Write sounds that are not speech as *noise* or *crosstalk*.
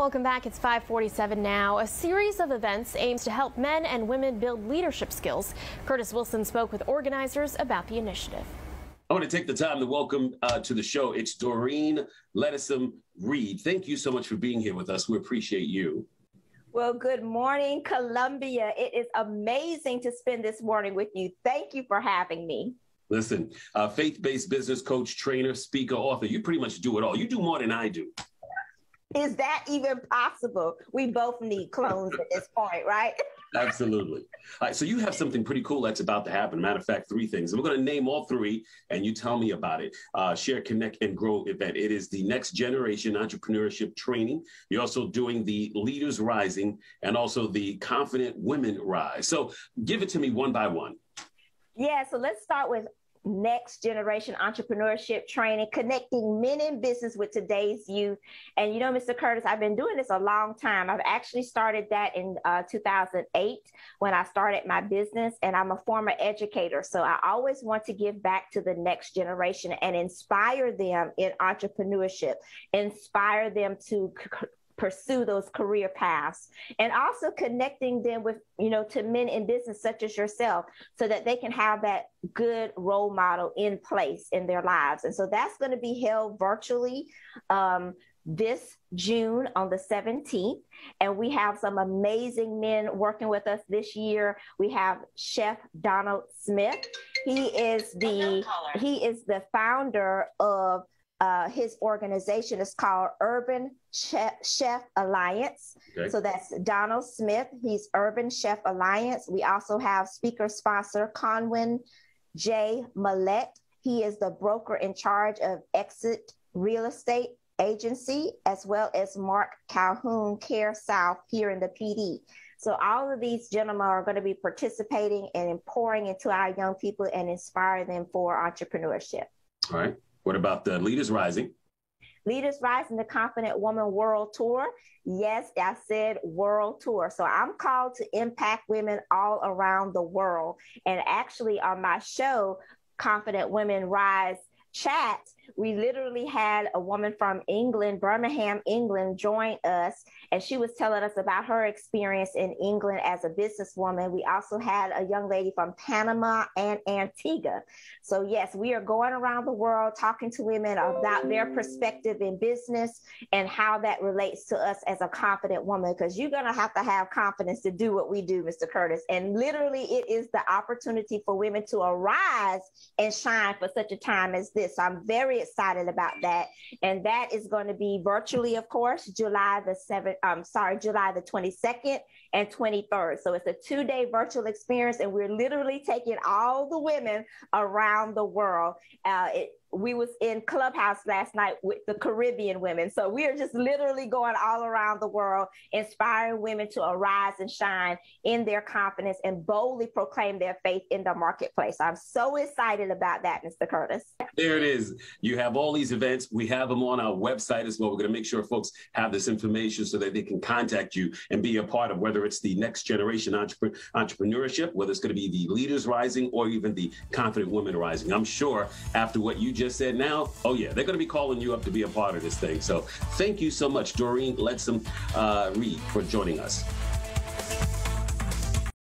Welcome back. It's 547 now. A series of events aims to help men and women build leadership skills. Curtis Wilson spoke with organizers about the initiative. I want to take the time to welcome uh, to the show. It's Doreen Lettsome Reid. Thank you so much for being here with us. We appreciate you. Well, good morning, Columbia. It is amazing to spend this morning with you. Thank you for having me. Listen, uh, faith based business coach, trainer, speaker, author, you pretty much do it all. You do more than I do. Is that even possible? We both need clones at this point, right? *laughs* Absolutely. All right, so you have something pretty cool that's about to happen. Matter of fact, three things. And we're going to name all three, and you tell me about it. Uh, Share, Connect, and Grow event. It is the next generation entrepreneurship training. You're also doing the Leaders Rising and also the Confident Women Rise. So give it to me one by one. Yeah, so let's start with next generation entrepreneurship training, connecting men in business with today's youth. And you know, Mr. Curtis, I've been doing this a long time. I've actually started that in uh, 2008 when I started my business, and I'm a former educator. So I always want to give back to the next generation and inspire them in entrepreneurship, inspire them to pursue those career paths and also connecting them with you know to men in business such as yourself so that they can have that good role model in place in their lives and so that's going to be held virtually um, this June on the 17th. And we have some amazing men working with us this year. We have Chef Donald Smith. He is the he is the founder of uh, his organization is called Urban Chef, Chef Alliance. Okay. So that's Donald Smith. He's Urban Chef Alliance. We also have speaker sponsor Conwin J. Millett. He is the broker in charge of Exit Real Estate Agency, as well as Mark Calhoun Care South here in the PD. So all of these gentlemen are going to be participating and pouring into our young people and inspire them for entrepreneurship. All right. What about the Leaders Rising? Leaders Rising, the Confident Woman World Tour. Yes, I said world tour. So I'm called to impact women all around the world. And actually, on my show, Confident Women Rise chat, we literally had a woman from England, Birmingham, England, join us, and she was telling us about her experience in England as a businesswoman. We also had a young lady from Panama and Antigua. So, yes, we are going around the world talking to women about their perspective in business and how that relates to us as a confident woman, because you're going to have to have confidence to do what we do, Mr. Curtis. And literally, it is the opportunity for women to arise and shine for such a time as this. So I'm very excited about that. And that is going to be virtually, of course, July the 7th, um, sorry, July the 22nd and 23rd. So it's a two day virtual experience, and we're literally taking all the women around the world. Uh, it, we was in clubhouse last night with the caribbean women. So we are just literally going all around the world inspiring women to arise and shine in their confidence and boldly proclaim their faith in the marketplace. I'm so excited about that mr curtis. There it is. You have all these events. We have them on our website as well. We're going to make sure folks have this information so that they can contact you and be a part of whether it's the next generation entrep- entrepreneurship whether it's going to be the leaders rising or even the confident women rising. I'm sure after what you just said now, oh yeah, they're going to be calling you up to be a part of this thing. So thank you so much, Doreen Lettsome uh, Reid, for joining us.